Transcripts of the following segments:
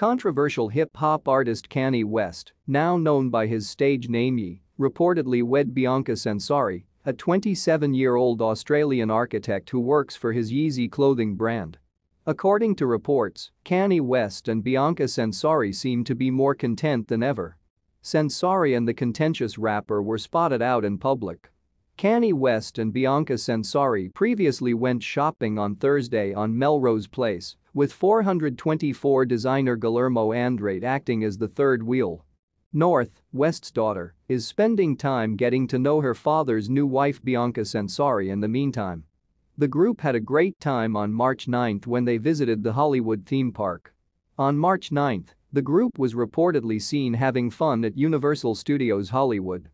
Controversial hip-hop artist Kanye West, now known by his stage name Ye, reportedly wed Bianca Censori, a 27-year-old Australian architect who works for his Yeezy clothing brand. According to reports, Kanye West and Bianca Censori seem to be more content than ever. Censori and the contentious rapper were spotted out in public. Kanye West and Bianca Censori previously went shopping on Thursday on Melrose Place, with 424 designer Guillermo Andrade acting as the third wheel. North, West's daughter, is spending time getting to know her father's new wife Bianca Censori in the meantime. The group had a great time on March 9 when they visited the Hollywood theme park. On March 9, the group was reportedly seen having fun at Universal Studios Hollywood.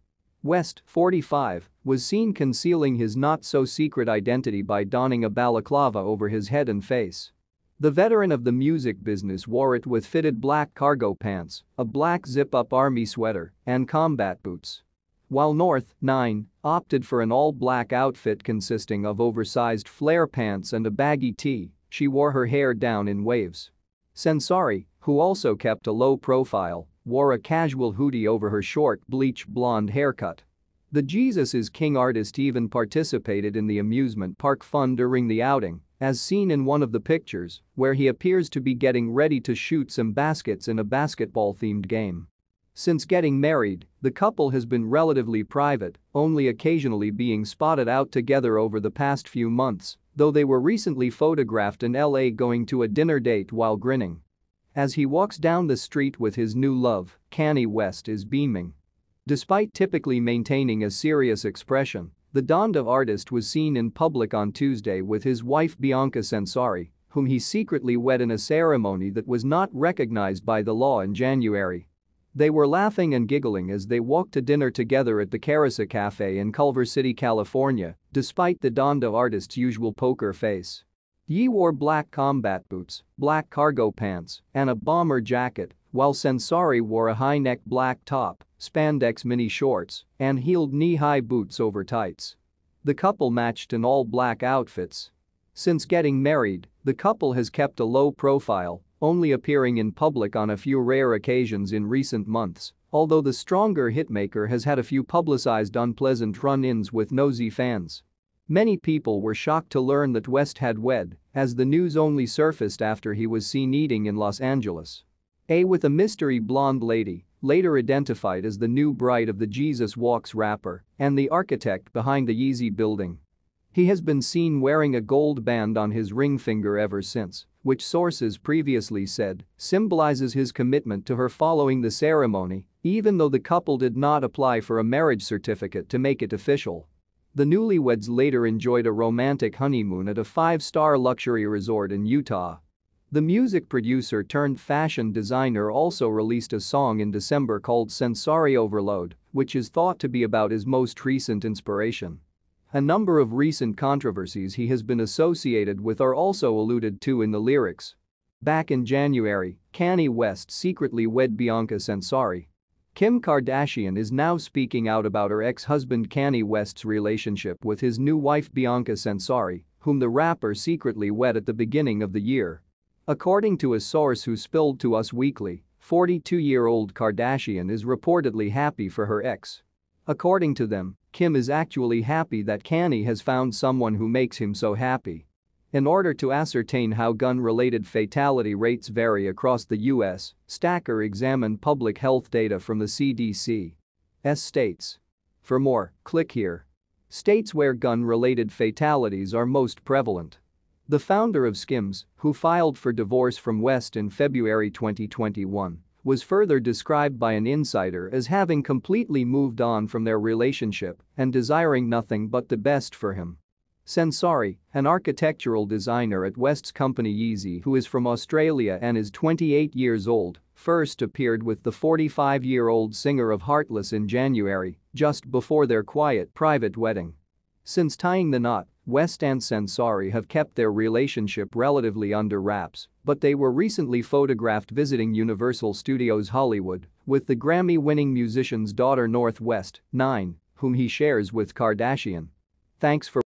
West, 45, was seen concealing his not-so-secret identity by donning a balaclava over his head and face. The veteran of the music business wore it with fitted black cargo pants, a black zip-up army sweater, and combat boots. While North, 9, opted for an all-black outfit consisting of oversized flare pants and a baggy tee, she wore her hair down in waves. Censori, who also kept a low profile, wore a casual hoodie over her short bleach blonde haircut. The Jesus is King artist even participated in the amusement park fun during the outing, as seen in one of the pictures, where he appears to be getting ready to shoot some baskets in a basketball-themed game. Since getting married, the couple has been relatively private, only occasionally being spotted out together over the past few months, though they were recently photographed in LA going to a dinner date while grinning. As he walks down the street with his new love, Kanye West is beaming. Despite typically maintaining a serious expression, the Donda artist was seen in public on Tuesday with his wife Bianca Censori, whom he secretly wed in a ceremony that was not recognized by the law in January. They were laughing and giggling as they walked to dinner together at the Carissa Cafe in Culver City, California, despite the Donda artist's usual poker face. Ye wore black combat boots, black cargo pants, and a bomber jacket, while Censori wore a high-neck black top, spandex mini shorts, and heeled knee-high boots over tights. The couple matched in all-black outfits. Since getting married, the couple has kept a low profile, only appearing in public on a few rare occasions in recent months, although the stronger hitmaker has had a few publicized unpleasant run-ins with nosy fans. Many people were shocked to learn that West had wed, as the news only surfaced after he was seen eating in Los Angeles. A with a mystery blonde lady, later identified as the new bride of the Jesus Walks rapper and the architect behind the Yeezy building. He has been seen wearing a gold band on his ring finger ever since, which sources previously said symbolizes his commitment to her following the ceremony, even though the couple did not apply for a marriage certificate to make it official. The newlyweds later enjoyed a romantic honeymoon at a five-star luxury resort in Utah. The music producer turned fashion designer also released a song in December called Censori Overload, which is thought to be about his most recent inspiration. A number of recent controversies he has been associated with are also alluded to in the lyrics. Back in January, Kanye West secretly wed Bianca Censori, Kim Kardashian is now speaking out about her ex-husband Kanye West's relationship with his new wife Bianca Censori, whom the rapper secretly wed at the beginning of the year. According to a source who spilled to Us Weekly, 42-year-old Kardashian is reportedly happy for her ex. According to them, Kim is actually happy that Kanye has found someone who makes him so happy. In order to ascertain how gun-related fatality rates vary across the U.S., Stacker examined public health data from the CDC. S states. For more, click here. States where gun-related fatalities are most prevalent. The founder of Skims, who filed for divorce from West in February 2021, was further described by an insider as having completely moved on from their relationship and desiring nothing but the best for him. Censori, an architectural designer at West's company Yeezy who is from Australia and is 28 years old, first appeared with the 45-year-old singer of Heartless in January, just before their quiet private wedding. Since tying the knot, West and Censori have kept their relationship relatively under wraps, but they were recently photographed visiting Universal Studios Hollywood with the Grammy-winning musician's daughter North West, 9, whom he shares with Kardashian. Thanks for